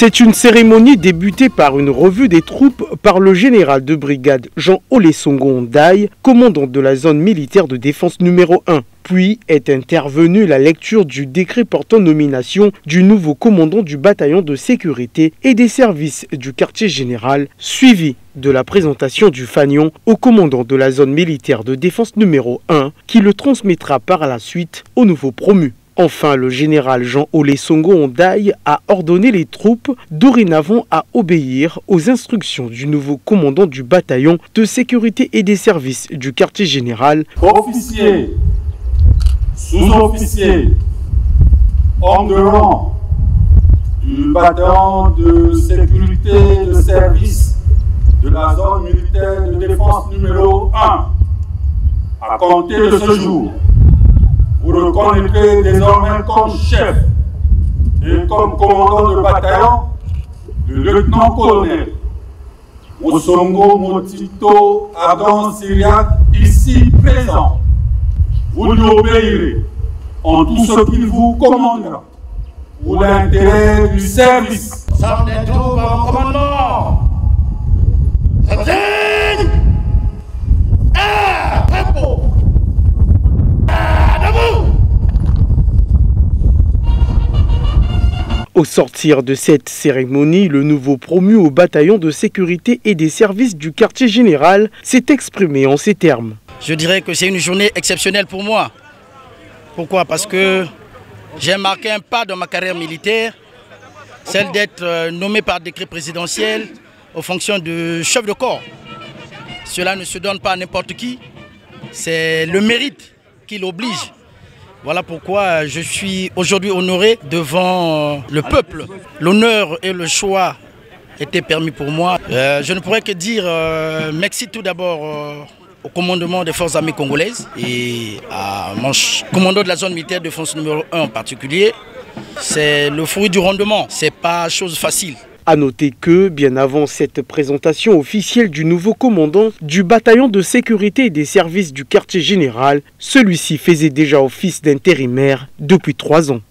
C'est une cérémonie débutée par une revue des troupes par le général de brigade Jean Olesongo Ondaï, commandant de la zone militaire de défense numéro 1. Puis est intervenue la lecture du décret portant nomination du nouveau commandant du bataillon de sécurité et des services du quartier général, suivi de la présentation du fanion au commandant de la zone militaire de défense numéro 1 qui le transmettra par la suite au nouveau promu. Enfin, le général Jean Olesongo Ondaï a ordonné les troupes dorénavant à obéir aux instructions du nouveau commandant du bataillon de sécurité et des services du quartier général. Officiers sous-officiers, hommes de rang du bataillon de sécurité et de service de la zone militaire de défense numéro 1. À compter de ce jour, reconnaîtrez désormais comme chef et comme commandant de bataillon le lieutenant-colonel Osongo Motito Adam Syriac, ici présent. Vous lui obéirez en tout ce qu'il vous commandera pour l'intérêt du service. Ça des troupes en commandement. Au sortir de cette cérémonie, le nouveau promu au bataillon de sécurité et des services du quartier général s'est exprimé en ces termes. Je dirais que c'est une journée exceptionnelle pour moi. Pourquoi? Parce que j'ai marqué un pas dans ma carrière militaire, celle d'être euh, nommé par décret présidentiel aux fonctions de chef de corps. Cela ne se donne pas à n'importe qui, c'est le mérite qui l'oblige. Voilà pourquoi je suis aujourd'hui honoré devant le peuple. L'honneur et le choix étaient permis pour moi. Euh, je ne pourrais que dire euh, merci tout d'abord au commandement des forces armées congolaises et à mon commandant de la zone militaire de France numéro 1 en particulier. C'est le fruit du rendement, c'est pas chose facile. A noter que, bien avant cette présentation officielle du nouveau commandant du bataillon de sécurité et des services du quartier général, celui-ci faisait déjà office d'intérimaire depuis trois ans.